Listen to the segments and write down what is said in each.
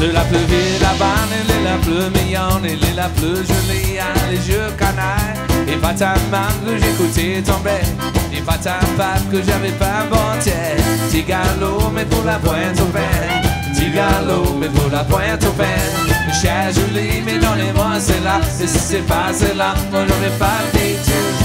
C'est la plus vieille la banne, elle est la plus mignonne, elle est la plus jolie, les yeux canailles. Et pas ta main que j'écoutais tomber, et pas ta pape que j'avais pas Petit galop, mais pour la pointe au pain. Petit galop, mais pour la pointe au pain. Cher jolie, mais mois c'est là, et si c'est pas c'est là, on n'aurait pas dit C'est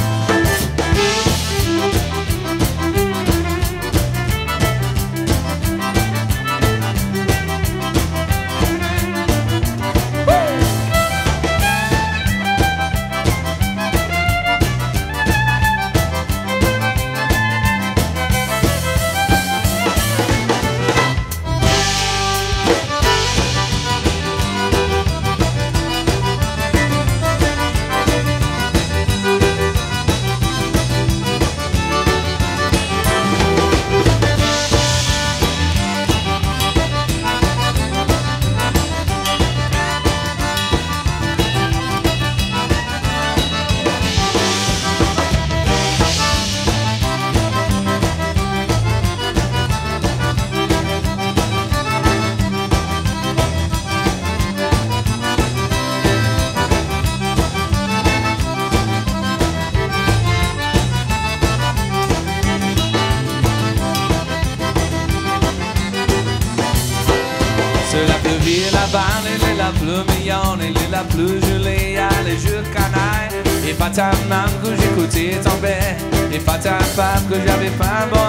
banne, elle est la plus mignonne, elle est la plus jolie, elle est jeux canaille. Et pas ta main que j'écoutais tomber, et pas ta femme que j'avais pas bon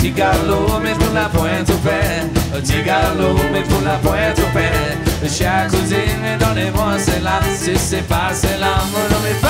Petit galop, mais pour la pointe au pain. Petit galop, mais pour la pointe au pain. Chère cousine, donnez-moi c'est là, si c'est pas c'est là, mon nom est pas.